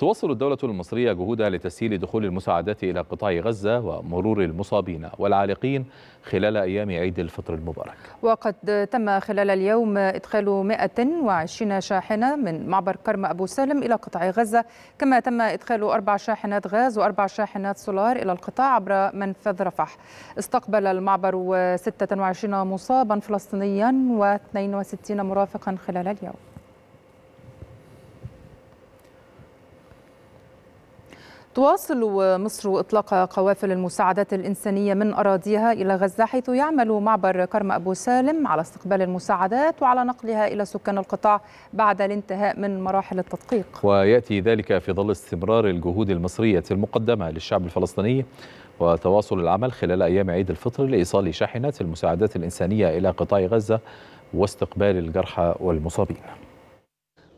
تواصل الدولة المصرية جهودها لتسهيل دخول المساعدات إلى قطاع غزة ومرور المصابين والعالقين خلال أيام عيد الفطر المبارك. وقد تم خلال اليوم إدخال 120 شاحنة من معبر كرم أبو سالم إلى قطاع غزة كما تم إدخال أربع شاحنات غاز وأربع شاحنات سولار إلى القطاع عبر منفذ رفح. استقبل المعبر 26 مصابا فلسطينيا و62 مرافقا خلال اليوم. تواصل مصر إطلاق قوافل المساعدات الإنسانية من أراضيها إلى غزة حيث يعمل معبر كرم أبو سالم على استقبال المساعدات وعلى نقلها إلى سكان القطاع بعد الانتهاء من مراحل التدقيق. ويأتي ذلك في ظل استمرار الجهود المصرية المقدمة للشعب الفلسطيني وتواصل العمل خلال أيام عيد الفطر لإيصال شاحنات المساعدات الإنسانية إلى قطاع غزة واستقبال الجرحى والمصابين.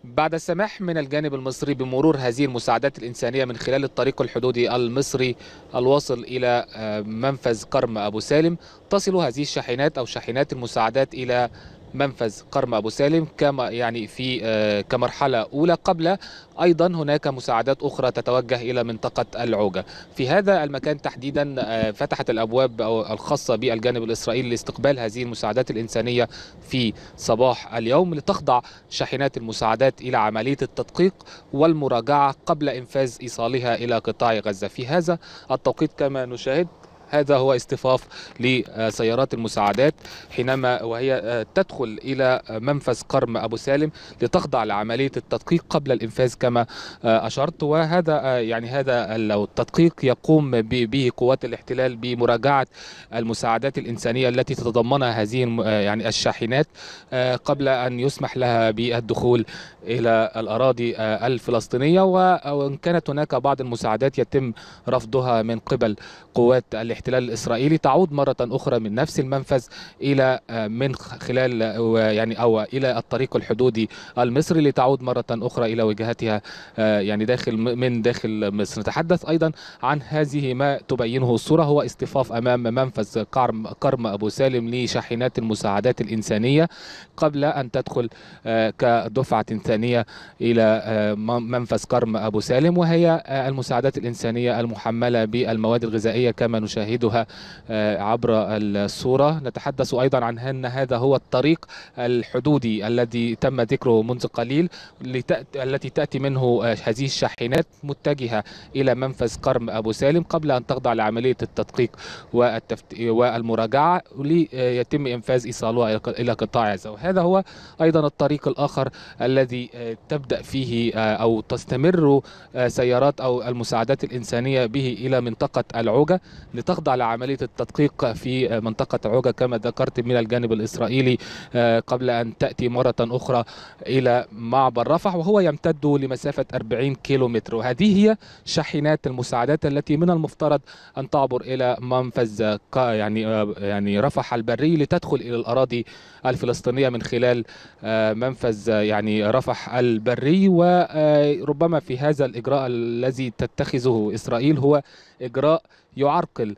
بعد السماح من الجانب المصري بمرور هذه المساعدات الإنسانية من خلال الطريق الحدودي المصري الواصل إلى منفذ كرم أبو سالم تصل هذه الشاحنات أو شاحنات المساعدات إلى منفذ قرم أبو سالم كما يعني في كمرحلة أولى. قبل أيضا هناك مساعدات أخرى تتوجه إلى منطقة العوجة. في هذا المكان تحديدا فتحت الأبواب الخاصة بالجانب الإسرائيلي لاستقبال هذه المساعدات الإنسانية في صباح اليوم لتخضع شاحنات المساعدات إلى عملية التدقيق والمراجعة قبل إنفاذ إيصالها إلى قطاع غزة. في هذا التوقيت كما نشاهد هذا هو اصطفاف لسيارات المساعدات حينما وهي تدخل إلى منفذ قرم أبو سالم لتخضع لعملية التدقيق قبل الإنفاذ كما أشرت. وهذا يعني هذا التدقيق يقوم به قوات الاحتلال بمراجعة المساعدات الإنسانية التي تتضمنها هذه يعني الشاحنات قبل أن يسمح لها بالدخول إلى الأراضي الفلسطينية. وإن كانت هناك بعض المساعدات يتم رفضها من قبل قوات الاحتلال. الإسرائيلي. تعود مرة أخرى من نفس المنفذ إلى من خلال يعني أو إلى الطريق الحدودي المصري لتعود مرة أخرى إلى وجهتها يعني داخل من داخل مصر. نتحدث أيضا عن هذه ما تبينه الصورة. هو اصطفاف أمام منفذ كرم كرم أبو سالم لشاحنات المساعدات الإنسانية قبل أن تدخل كدفعة ثانية إلى منفذ كرم أبو سالم. وهي المساعدات الإنسانية المحملة بالمواد الغذائية كما نشاهدها عبر الصورة. نتحدث أيضا عن أن هذا هو الطريق الحدودي الذي تم ذكره منذ قليل التي تأتي منه هذه الشاحنات متجهة إلى منفذ قرم أبو سالم قبل أن تخضع لعملية التدقيق والمراجعة ليتم إنفاذ إيصالها إلى قطاع غزة. وهذا هو أيضا الطريق الآخر الذي تبدأ فيه أو تستمر سيارات أو المساعدات الإنسانية به إلى منطقة العوجة. لتخضع لعملية التدقيق في منطقة عوجة كما ذكرت من الجانب الإسرائيلي قبل أن تأتي مرة أخرى إلى معبر رفح وهو يمتد لمسافة 40 كيلومتر. وهذه هي شاحنات المساعدات التي من المفترض أن تعبر إلى منفذ يعني يعني رفح البري لتدخل إلى الأراضي الفلسطينية من خلال منفذ يعني رفح البري. وربما في هذا الإجراء الذي تتخذه إسرائيل هو إجراء يعرقل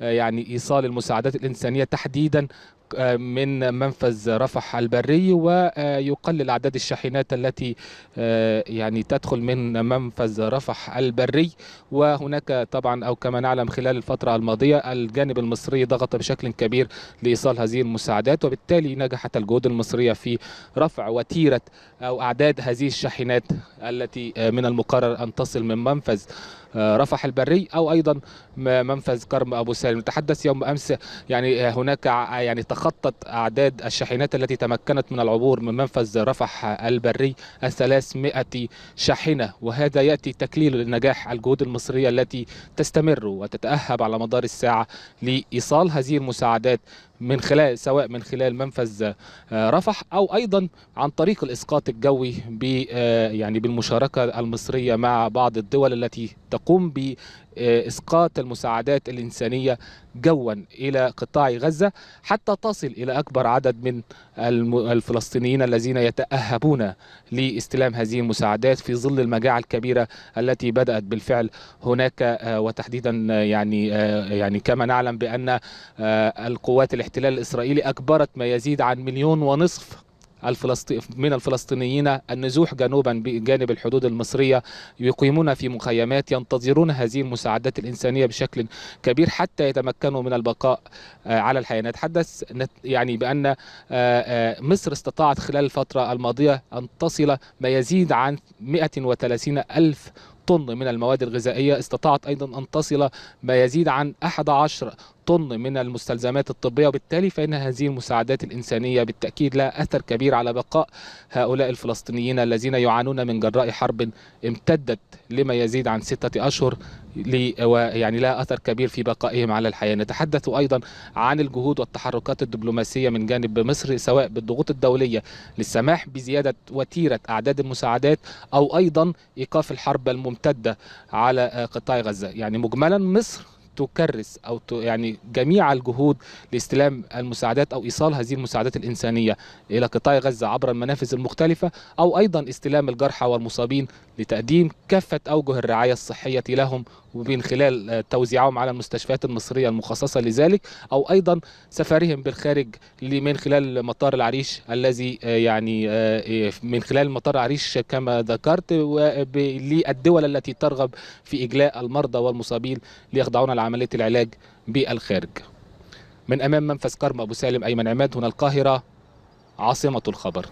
يعني إيصال المساعدات الإنسانية تحديدا من منفذ رفح البري ويقلل أعداد الشاحنات التي يعني تدخل من منفذ رفح البري. وهناك طبعا أو كما نعلم خلال الفترة الماضية الجانب المصري ضغط بشكل كبير لإيصال هذه المساعدات وبالتالي نجحت الجهود المصرية في رفع وتيرة أو أعداد هذه الشاحنات التي من المقرر أن تصل من منفذ رفح البري أو أيضا منفذ كرم أبو سالم نتحدث يوم أمس يعني هناك يعني تخطت أعداد الشاحنات التي تمكنت من العبور من منفذ رفح البري الثلاثمائة شاحنة وهذا يأتي تكليل لنجاح الجهود المصرية التي تستمر وتتأهب على مدار الساعة لإيصال هذه المساعدات من خلال سواء من خلال منفذ رفح أو أيضا عن طريق الإسقاط الجوي ب يعني بالمشاركة المصرية مع بعض الدول التي تقوم بإسقاط المساعدات الإنسانية جوا إلى قطاع غزة حتى تصل إلى أكبر عدد من الفلسطينيين الذين يتأهبون لاستلام هذه المساعدات في ظل المجاعة الكبيرة التي بدأت بالفعل هناك وتحديدا يعني يعني كما نعلم بأن القوات الاحتلال الإسرائيلي اجبرت ما يزيد عن مليون ونصف الفلسطي من الفلسطينيين النزوح جنوبا بجانب الحدود المصرية. يقيمون في مخيمات ينتظرون هذه المساعدات الإنسانية بشكل كبير حتى يتمكنوا من البقاء على الحياة نتحدث يعني بأن مصر استطاعت خلال الفترة الماضية أن تصل ما يزيد عن 130 ألف طن من المواد الغذائية. استطاعت أيضا أن تصل ما يزيد عن 11 طن من المستلزمات الطبية وبالتالي فإن هذه المساعدات الإنسانية بالتأكيد لها أثر كبير على بقاء هؤلاء الفلسطينيين الذين يعانون من جراء حرب امتدت لما يزيد عن ستة أشهر ويعني لها أثر كبير في بقائهم على الحياة. نتحدث أيضا عن الجهود والتحركات الدبلوماسية من جانب مصر سواء بالضغوط الدولية للسماح بزيادة وتيرة أعداد المساعدات أو أيضا إيقاف الحرب الممتدة على قطاع غزة. يعني مجملا مصر تكرس أو يعني جميع الجهود لاستلام المساعدات أو إيصال هذه المساعدات الإنسانية إلى قطاع غزة عبر المنافذ المختلفة أو أيضا استلام الجرحى والمصابين لتقديم كافة أوجه الرعاية الصحية لهم ومن خلال توزيعهم على المستشفيات المصرية المخصصة لذلك أو أيضا سفرهم بالخارج من خلال مطار العريش الذي يعني من خلال مطار العريش كما ذكرت للدول التي ترغب في إجلاء المرضى والمصابين ليخضعون لعملية العلاج بالخارج. من أمام منفذ كرم أبو سالم أيمن عماد هنا القاهرة عاصمة الخبر.